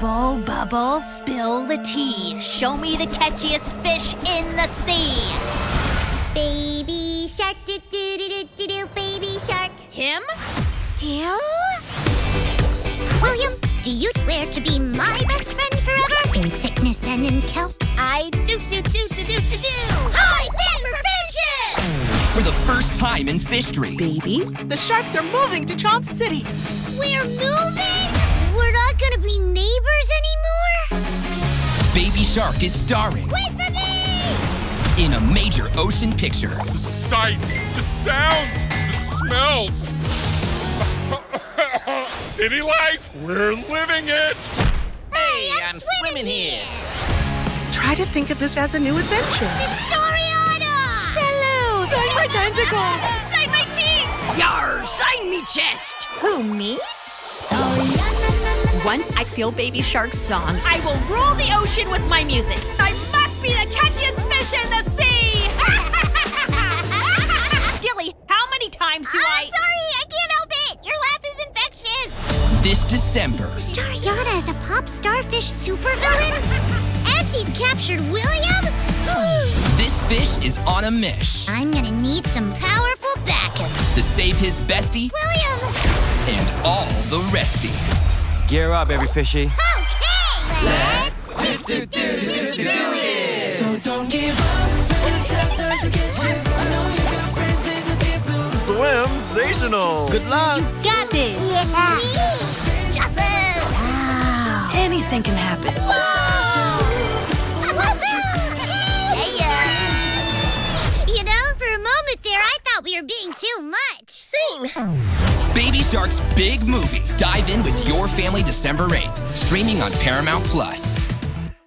Bubble, bubble, spill the tea. Show me the catchiest fish in the sea. Baby shark, do do do do do do, baby shark. Him? Still? William, do you swear to be my best friend forever? In sickness and in kelp? I do, do, do, do, do, do, do. Hi, Ben for friendship! For the first time in Fishery, Baby, the sharks are moving to Chomp City. We're moving? Shark is starring Wait for me! in a major ocean picture. The sights, the sounds, the smells. City life, we're living it. Hey, I'm, swimming, here. Try to think of this as a new adventure. It's Doriana! Hello. Sign my tentacles. Sign my teeth. Yar, sign me chest. Who, me? Once I steal Baby Shark's song, I will rule the ocean with my music. I must be the catchiest fish in the sea. Gilly, how many times do I? I'm sorry, I can't help it. Your laugh is infectious. This December, Doriana is a pop starfish supervillain? and she's captured William? this fish is on a mish I'm gonna need some powerful backup. to save his bestie William! and all the resty. Gear up, every fishy. Okay, let's do, do, do, do, do, do it. So don't give up when the tide turns against you. I know you got friends in the deep blue. Swim sensational. Good luck. You Got this. Yeah. Me? Awesome. Anything can happen. You know, for a moment there, I thought we were being too much. Same. Baby Shark's big movie. Dive in with your family December 8th, streaming on Paramount Plus.